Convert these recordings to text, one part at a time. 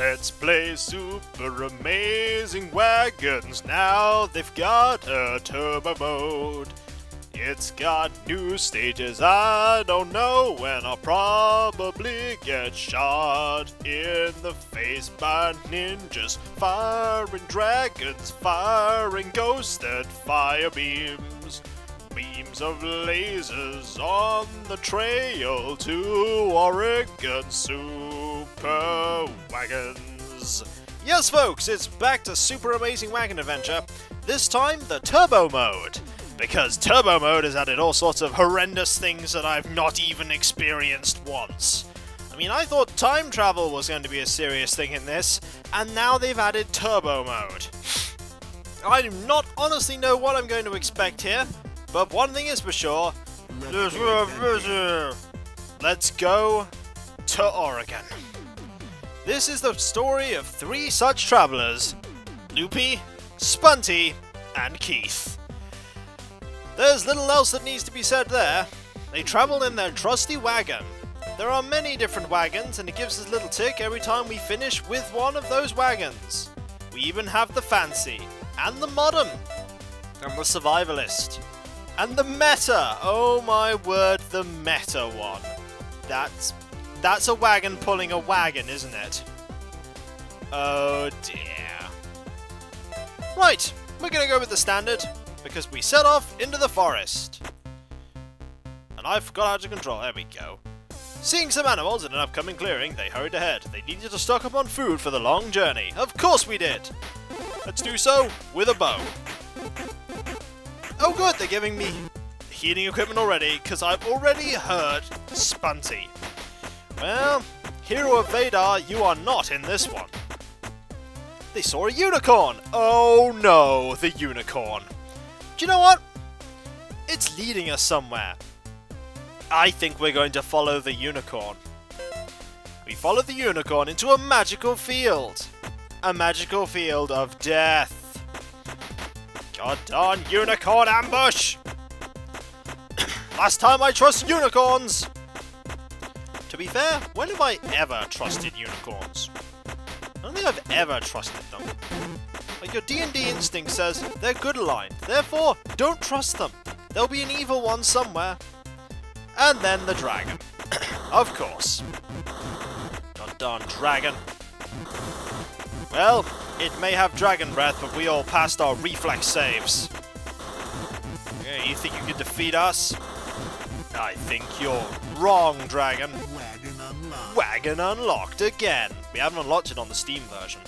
Let's play super amazing wagons. Now they've got a turbo mode. It's got new stages. I don't know when I'll probably get shot in the face by ninjas, firing dragons, firing ghosted fire beams. Beams of lasers on the trail to Oregon Super Wagons. Yes, folks, it's back to Super Amazing Wagon Adventure. This time, the Turbo Mode. Because Turbo Mode has added all sorts of horrendous things that I've not even experienced once. I mean, I thought time travel was going to be a serious thing in this, and now they've added Turbo Mode. I do not honestly know what I'm going to expect here, but one thing is for sure. Let's go to Oregon. This is the story of three such travelers Loopy, Spunty, and Keith. There's little else that needs to be said there. They travel in their trusty wagon. There are many different wagons, and it gives us a little tick every time we finish with one of those wagons. We even have the fancy, and the modern, and the survivalist. And the meta! Oh my word, the meta one. That's that's a wagon pulling a wagon, isn't it? Oh dear. Right, we're gonna go with the standard, because we set off into the forest. And I forgot how to control, there we go. Seeing some animals in an upcoming clearing, they hurried ahead. They needed to stock up on food for the long journey. Of course we did! Let's do so with a bow. Oh good, they're giving me heating equipment already, because I've already heard Spunty. Well, Hero of Vadar, you are not in this one. They saw a unicorn! Oh no, the unicorn. Do you know what? It's leading us somewhere. I think we're going to follow the unicorn. We follow the unicorn into a magical field. A magical field of death. God darn unicorn ambush! Last time I trust unicorns! To be fair, when have I ever trusted unicorns? I don't think I've ever trusted them. Like your D&D instinct says, they're good aligned, therefore don't trust them. There'll be an evil one somewhere. And then the dragon. of course. God darn dragon. Well, it may have dragon breath, but we all passed our reflex saves. Yeah, you think you can defeat us? I think you're wrong, dragon. Wagon unlocked. Wagon unlocked again. We haven't unlocked it on the Steam version.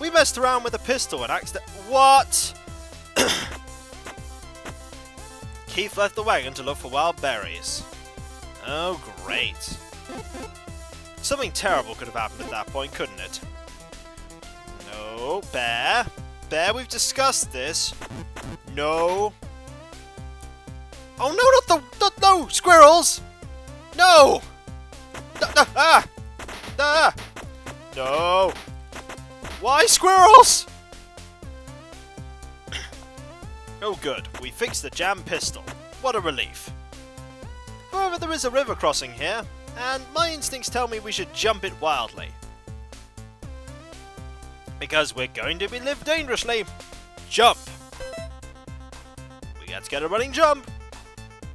We messed around with a pistol and accident. What? Keith left the wagon to look for wild berries. Oh, great. Something terrible could have happened at that point, couldn't it? No, Bear. Bear, we've discussed this. No. Oh no, not the, not, no, squirrels! No, ah! Ah! No! Why squirrels? oh good, we fixed the jam pistol. What a relief. However, there is a river crossing here, and my instincts tell me we should jump it wildly. Because we're going to be live dangerously. Jump! We got to get a running jump.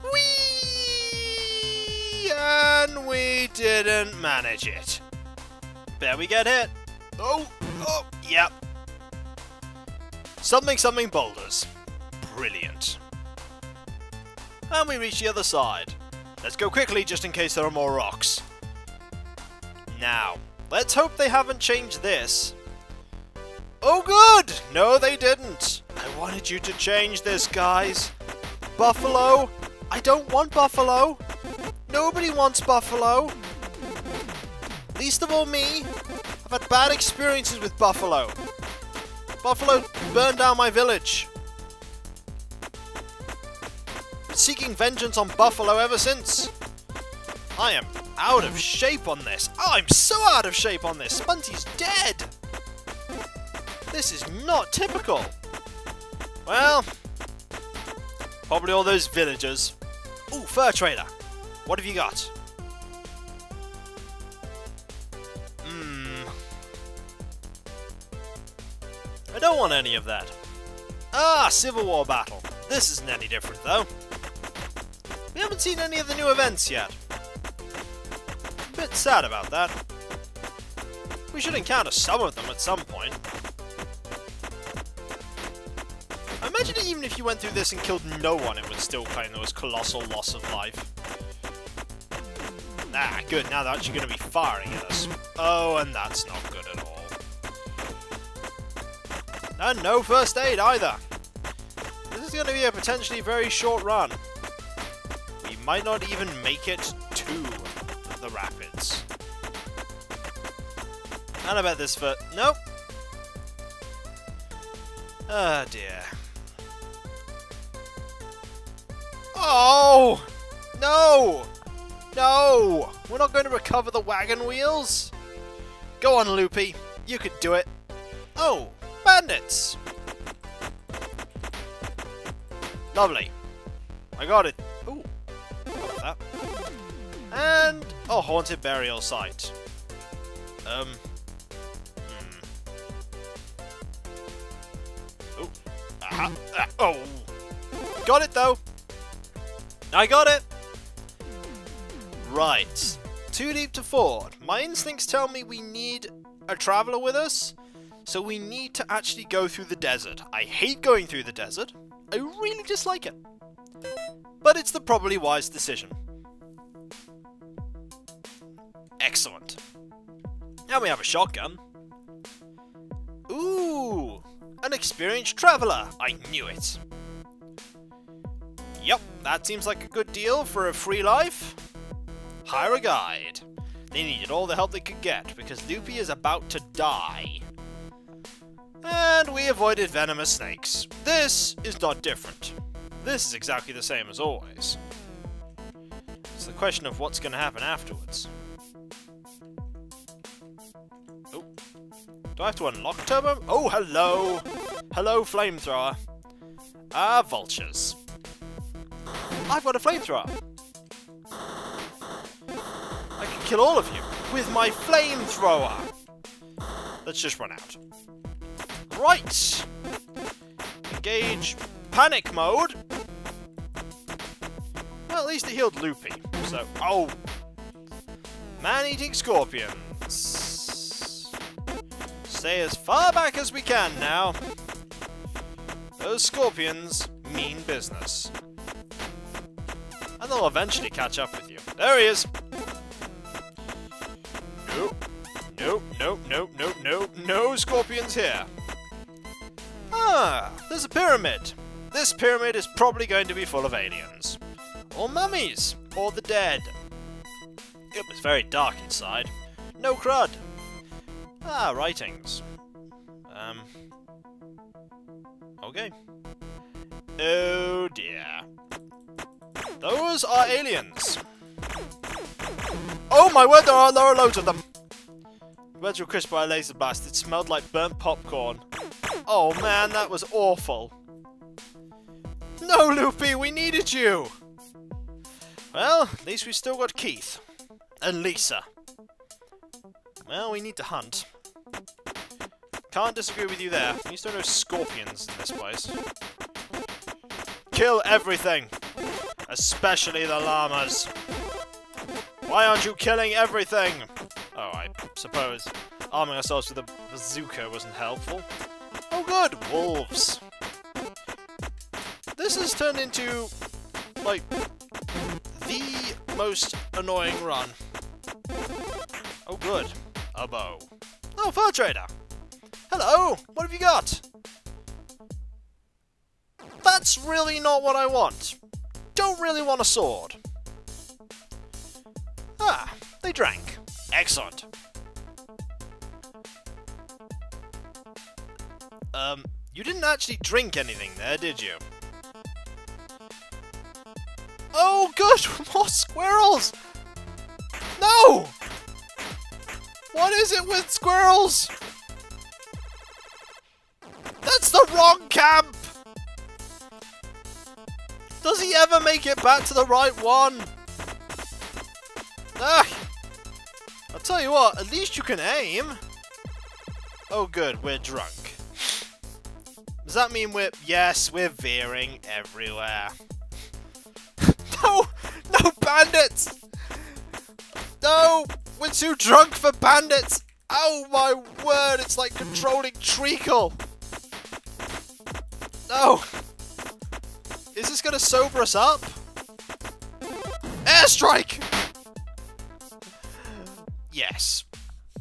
Whee! And we didn't manage it. There we get hit. Oh, oh, yep. Something, something boulders. Brilliant. And we reach the other side. Let's go quickly just in case there are more rocks. Now, let's hope they haven't changed this. Oh good! No, they didn't. I wanted you to change this, guys. Buffalo? I don't want Buffalo. Nobody wants Buffalo. Least of all me. I've had bad experiences with Buffalo. Buffalo burned down my village. Been seeking vengeance on Buffalo ever since. I am out of shape on this. Oh, I'm so out of shape on this. Spunty's dead. This is not typical. Well, probably all those villagers. Ooh, fur trader. What have you got? Hmm. I don't want any of that. Ah, Civil War battle. This isn't any different, though. We haven't seen any of the new events yet. Bit sad about that. We should encounter some of them at some point. Imagine even if you went through this and killed no one, it would still claim there was colossal loss of life. Ah, good, now they're actually going to be firing at us. Oh, and that's not good at all. And no first aid either. This is going to be a potentially very short run. We might not even make it to the rapids. And I bet this foot. Nope. Oh dear. Oh! No! No! We're not going to recover the wagon wheels? Go on, Loopy. You could do it. Oh, bandits! Lovely. I got it. Ooh. Got that. And a haunted burial site. Um. Hmm. Ooh. Aha. Ah, oh. Got it though. I got it. Right. Too deep to ford. My instincts tell me we need a traveler with us, so we need to actually go through the desert. I hate going through the desert. I really dislike it. But it's the probably wise decision. Excellent. Now we have a shotgun. Ooh, an experienced traveler. I knew it. That seems like a good deal for a free life. Hire a guide. They needed all the help they could get, because Loopy is about to die. And we avoided venomous snakes. This is not different. This is exactly the same as always. It's the question of what's going to happen afterwards. Oh. Do I have to unlock turbo? Oh, hello! Hello, flamethrower. Ah, vultures. I've got a flamethrower. I can kill all of you with my flamethrower. Let's just run out. Right! Engage panic mode. Well, at least it healed Loopy. So, oh! Man-eating scorpions. Stay as far back as we can now. Those scorpions mean business. And they'll eventually catch up with you. There he is! Nope. Nope, nope, nope, nope, nope. No scorpions here. Ah, there's a pyramid. This pyramid is probably going to be full of aliens. Or mummies. Or the dead. It was very dark inside. No crud. Ah, writings. Um. Okay. Oh dear. Those are aliens. Oh my word, there are, there are loads of them. Retro crisp by a laser blast. It smelled like burnt popcorn. Oh man, that was awful. No, Loopy, we needed you! Well, at least we still got Keith. And Lisa. Well, we need to hunt. Can't disagree with you there. You still know scorpions in this place. Kill everything! Especially the llamas. Why aren't you killing everything? Oh, I suppose arming ourselves with a bazooka wasn't helpful. Oh good, wolves. This has turned into, like, the most annoying run. Oh good, a bow. Oh, fur trader. Hello, what have you got? That's really not what I want. Don't really want a sword. Ah, they drank. Excellent. Um, you didn't actually drink anything there, did you? Oh, good! More squirrels! No! What is it with squirrels? That's the wrong camp! Ever make it back to the right one? Ah! I'll tell you what, at least you can aim. Oh good, we're drunk. Does that mean we're... Yes, we're veering everywhere. no! No bandits! No! We're too drunk for bandits! Oh my word, it's like controlling treacle! No! Is this gonna sober us up? Airstrike! Yes.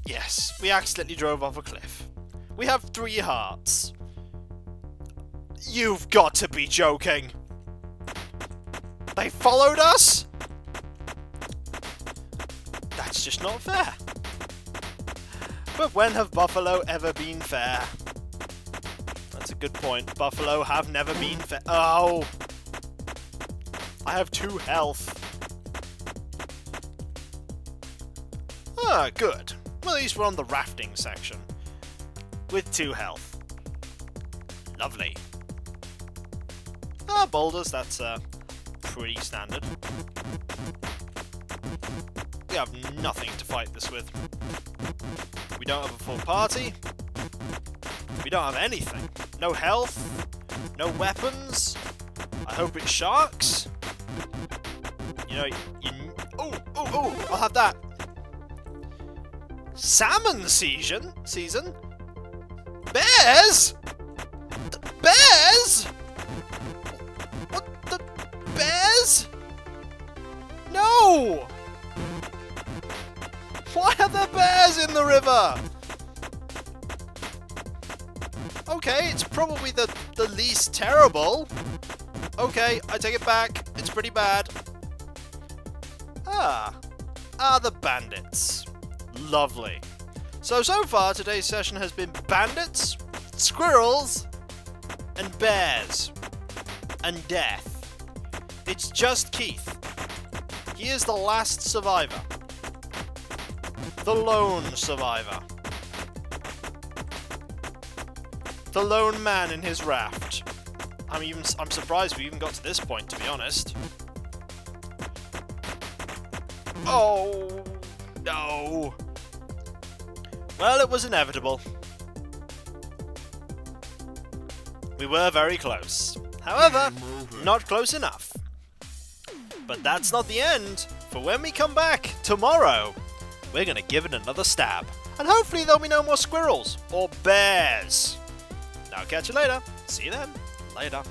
Yes, we accidentally drove off a cliff. We have three hearts. You've got to be joking! They followed us? That's just not fair. But when have Buffalo ever been fair? Good point. Buffalo have never been fair. Oh! I have two health. Ah, good. Well, at least we're on the rafting section. With two health. Lovely. Ah, boulders, that's uh, pretty standard. We have nothing to fight this with. We don't have a full party. We don't have anything. No health. No weapons. I hope it's sharks. You know, you... Oh, oh, oh! I'll have that. Salmon season? Season? Bears? The bears? What the... Bears? No! Why are there bears in the river? Okay, it's probably the, the least terrible. Okay, I take it back. It's pretty bad. Ah. Ah, the bandits. Lovely. So, so far, today's session has been bandits, squirrels, and bears. And death. It's just Keith. He is the last survivor. The lone survivor. The lone man in his raft. I'm even I'm surprised we even got to this point, to be honest. Oh no. Well, it was inevitable. We were very close. However, not close enough. But that's not the end, for when we come back tomorrow, we're going to give it another stab. And hopefully there'll be no more squirrels or bears. Now catch you later. See you then. Later.